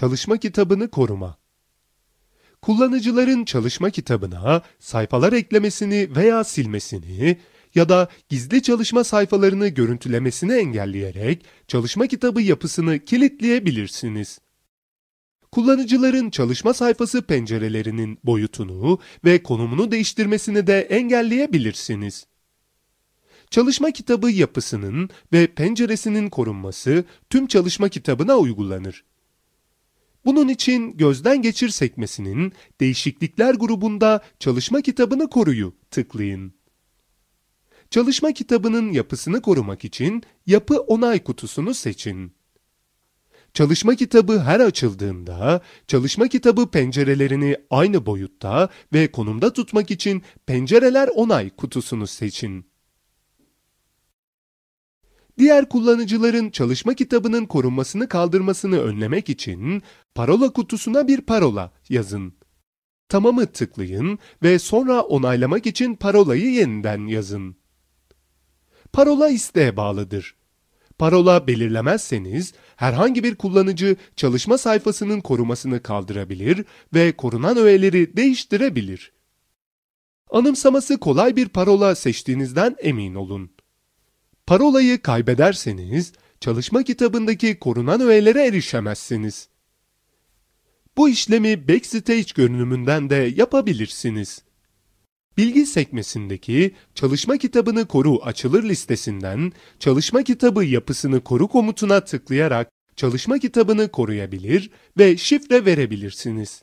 çalışma kitabını koruma. Kullanıcıların çalışma kitabına sayfalar eklemesini veya silmesini ya da gizli çalışma sayfalarını görüntülemesini engelleyerek çalışma kitabı yapısını kilitleyebilirsiniz. Kullanıcıların çalışma sayfası pencerelerinin boyutunu ve konumunu değiştirmesini de engelleyebilirsiniz. Çalışma kitabı yapısının ve penceresinin korunması tüm çalışma kitabına uygulanır. Bunun için gözden geçir sekmesinin değişiklikler grubunda çalışma kitabını koruyu tıklayın. Çalışma kitabının yapısını korumak için yapı onay kutusunu seçin. Çalışma kitabı her açıldığında, çalışma kitabı pencerelerini aynı boyutta ve konumda tutmak için pencereler onay kutusunu seçin. Diğer kullanıcıların çalışma kitabının korunmasını kaldırmasını önlemek için parola kutusuna bir parola yazın. Tamamı tıklayın ve sonra onaylamak için parolayı yeniden yazın. Parola isteğe bağlıdır. Parola belirlemezseniz herhangi bir kullanıcı çalışma sayfasının korumasını kaldırabilir ve korunan öğeleri değiştirebilir. Anımsaması kolay bir parola seçtiğinizden emin olun. Parolayı kaybederseniz çalışma kitabındaki korunan öğelere erişemezsiniz. Bu işlemi Backstage görünümünden de yapabilirsiniz. Bilgi sekmesindeki Çalışma kitabını koru açılır listesinden Çalışma kitabı yapısını koru komutuna tıklayarak çalışma kitabını koruyabilir ve şifre verebilirsiniz.